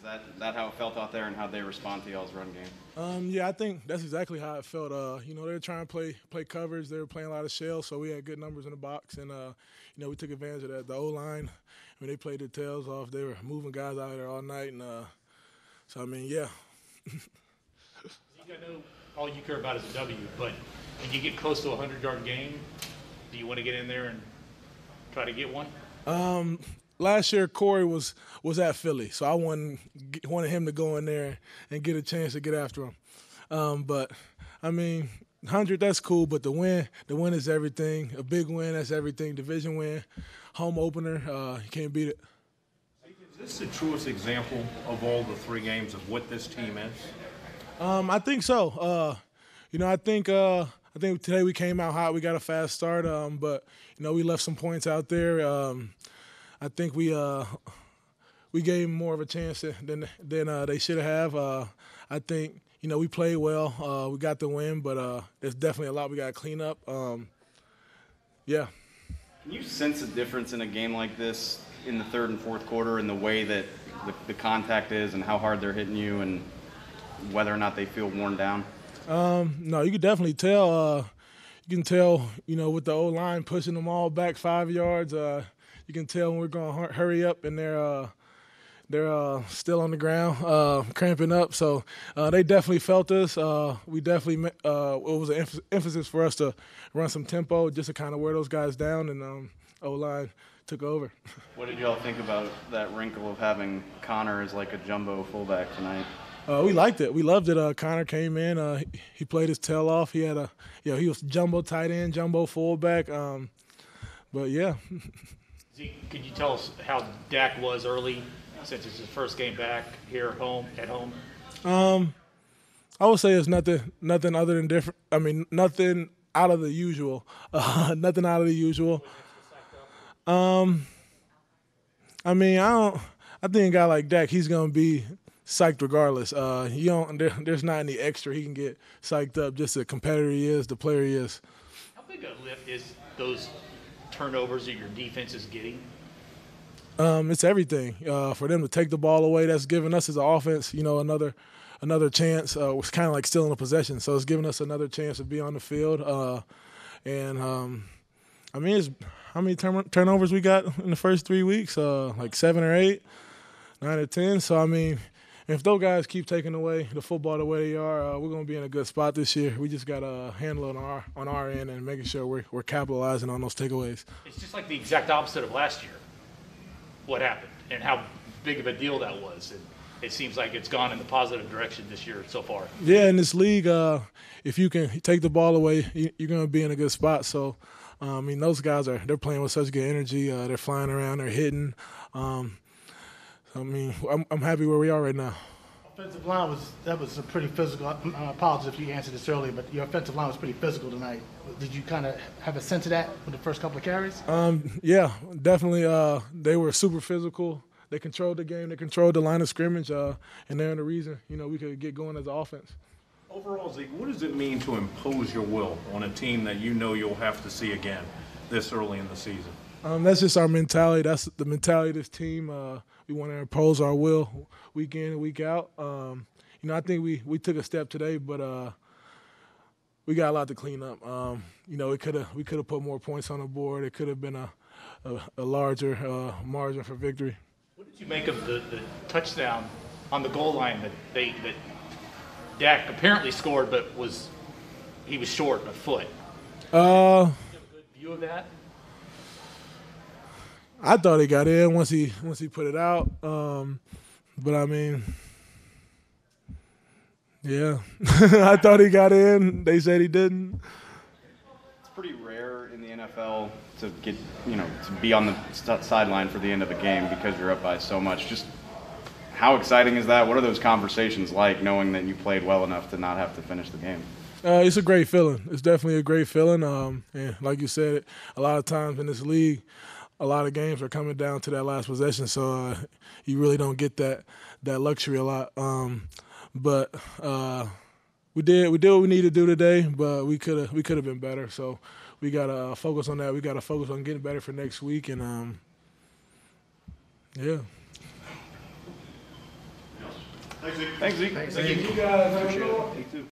Is that, that how it felt out there and how they respond to y'all's run game? Um, yeah, I think that's exactly how it felt. Uh, you know, they were trying to play play coverage. They were playing a lot of shell, so we had good numbers in the box, and uh, you know we took advantage of that. The O line, I mean, they played their tails off. They were moving guys out there all night, and uh, so I mean, yeah. I know all you care about is a W, but when you get close to a hundred yard game, do you want to get in there and try to get one? Um, last year Corey was was at Philly, so I wanted wanted him to go in there and get a chance to get after him. Um, but I mean, hundred that's cool, but the win the win is everything. A big win that's everything. Division win, home opener, uh, you can't beat it. Is this the truest example of all the three games of what this team is? Um, I think so. Uh, you know, I think uh, I think today we came out hot. We got a fast start, um, but you know we left some points out there. Um, I think we uh, we gave them more of a chance than than uh, they should have. Uh, I think you know we played well. Uh, we got the win, but uh, there's definitely a lot we got to clean up. Um, yeah. Can you sense a difference in a game like this in the third and fourth quarter in the way that the, the contact is and how hard they're hitting you and whether or not they feel worn down? Um, no, you can definitely tell. Uh, you can tell, you know, with the O line pushing them all back five yards. You can tell when we're going to hurry up and they're uh, they're uh, still on the ground, uh, cramping up. So uh, they definitely felt us. Uh, we definitely uh, it was an emphasis for us to run some tempo, just to kind of wear those guys down, and um, O line took over. What did y'all think about that wrinkle of having Connor as like a jumbo fullback tonight? Uh, we liked it. We loved it. Uh, Connor came in. Uh, he, he, played his tail off. He had a, you know, he was jumbo tight end, jumbo fullback. Um, but yeah. Zeke, could you tell us how Dak was early, since it's his first game back here home at home? Um, I would say it's nothing, nothing other than different. I mean, nothing out of the usual. Uh, nothing out of the usual. Um, I mean, I don't. I think a guy like Dak, he's gonna be psyched regardless. Uh, you don't. There, there's not any extra he can get psyched up. Just the competitor he is, the player he is. How big a lift is those turnovers that your defense is getting? Um, it's everything uh, for them to take the ball away. That's giving us as an offense, you know, another another chance. Uh, it's kind of like stealing a possession, so it's giving us another chance to be on the field. Uh, and um, I mean, it's how many turn- turnovers we got in the first three weeks? Uh, like seven or eight, nine or ten. So I mean, if those guys keep taking away the football the way they are, uh, we're going to be in a good spot this year. We just got to handle it on our on our end and making sure we're, we're capitalizing on those takeaways. It's just like the exact opposite of last year. What happened and how big of a deal that was. And it seems like it's gone in the positive direction this year so far. Yeah, in this league, uh, if you can take the ball away, you're going to be in a good spot. So, um, I mean, those guys are they're playing with such good energy. Uh, they're flying around, they're hitting. Um, I mean, I'm, I'm happy where we are right now. Offensive line was that was a pretty physical. I apologize if you answered this earlier, but your offensive line was pretty physical tonight. Did you kind of have a sense of that with the first couple of carries? Um, yeah, definitely. Uh, they were super physical. They controlled the game. They controlled the line of scrimmage, uh, and they're the reason you know we could get going as an offense. Overall, Zeke, what does it mean to impose your will on a team that you know you'll have to see again this early in the season? Um, that's just our mentality. That's the mentality of this team. Uh, we want to impose our will week in and week out. Um, you know, I think we, we took a step today, but uh, we got a lot to clean up. Um, you know, we could have we could have put more points on the board. It could have been a, a, a larger uh, margin for victory. What did you make of the, the touchdown on the goal line that they that Dak apparently scored, but was he was short a foot? Uh, good view of that. I thought he got in once he once he put it out. Um, but I mean, yeah, I thought he got in. They said he didn't. It's pretty rare in the NFL to get you know to be on the sideline for the end of a game because you're up by so much. Just how exciting is that? What are those conversations like, knowing that you played well enough to not have to finish the game? Uh, it's a great feeling. It's definitely a great feeling. Um, and like you said, a lot of times in this league, a lot of games are coming down to that last possession, so uh, you really don't get that that luxury a lot. Um, but uh, we did we did what we needed to do today, but we could have we could have been better. So we gotta uh, focus on that. We gotta focus on getting better for next week, and um, yeah. Thanks, Zeke. Thank you guys. Have a good one. You too.